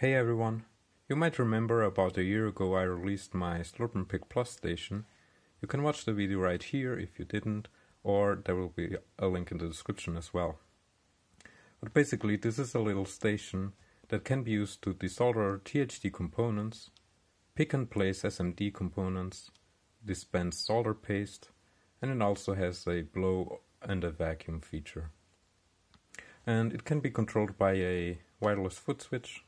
Hey everyone! You might remember about a year ago I released my Slurp'nPick Plus station. You can watch the video right here if you didn't, or there will be a link in the description as well. But basically this is a little station that can be used to desolder THD components, pick and place SMD components, dispense solder paste, and it also has a blow and a vacuum feature. And it can be controlled by a wireless foot switch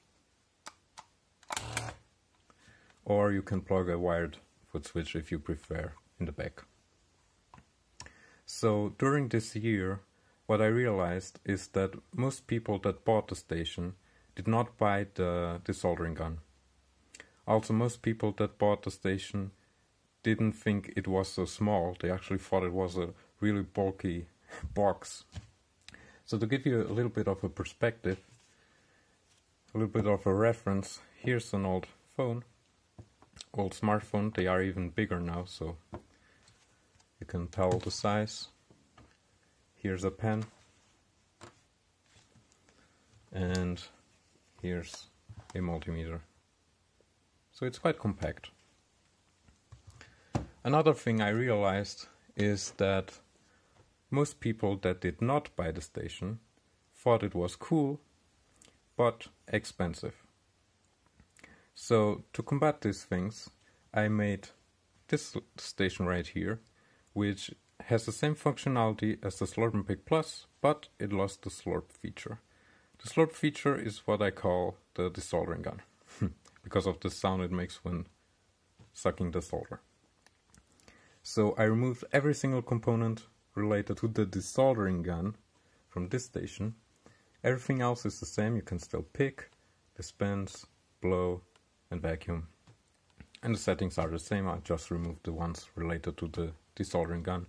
or you can plug a wired foot switch if you prefer in the back. So during this year what I realized is that most people that bought the station did not buy the desoldering gun. Also most people that bought the station didn't think it was so small, they actually thought it was a really bulky box. So to give you a little bit of a perspective, a little bit of a reference, here's an old phone old smartphone. They are even bigger now, so you can tell the size. Here's a pen. And here's a multimeter. So it's quite compact. Another thing I realized is that most people that did not buy the station thought it was cool, but expensive. So to combat these things, I made this station right here, which has the same functionality as the Slurp'nPick Plus, but it lost the slurp feature. The slurp feature is what I call the desoldering gun, because of the sound it makes when sucking the solder. So I removed every single component related to the desoldering gun from this station. Everything else is the same, you can still pick, dispense, blow, and vacuum. And the settings are the same, I just removed the ones related to the desoldering gun.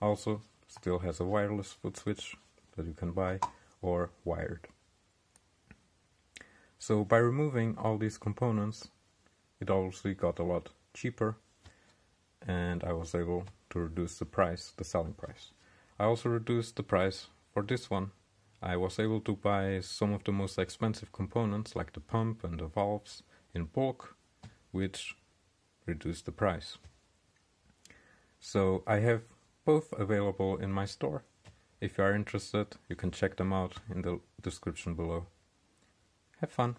Also, still has a wireless foot switch that you can buy or wired. So by removing all these components, it obviously got a lot cheaper and I was able to reduce the price, the selling price. I also reduced the price for this one. I was able to buy some of the most expensive components like the pump and the valves in bulk, which reduce the price. So I have both available in my store. If you are interested, you can check them out in the description below. Have fun!